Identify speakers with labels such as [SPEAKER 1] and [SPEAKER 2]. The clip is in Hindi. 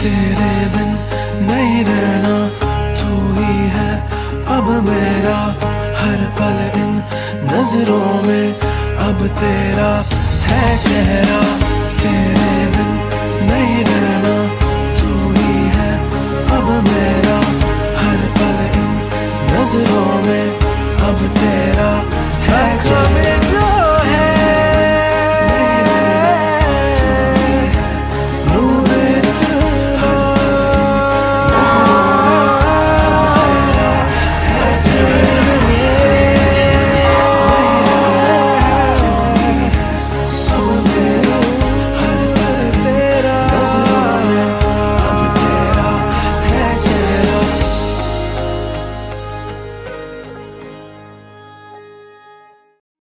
[SPEAKER 1] तेरे बिन नहीं रहना, तू ही है अब मेरा हर पल इन नज़रों में। अब तेरा है चेहरा, तेरे बिन नहीं रहना, तू ही है अब मेरा हर पल इन नज़रों में।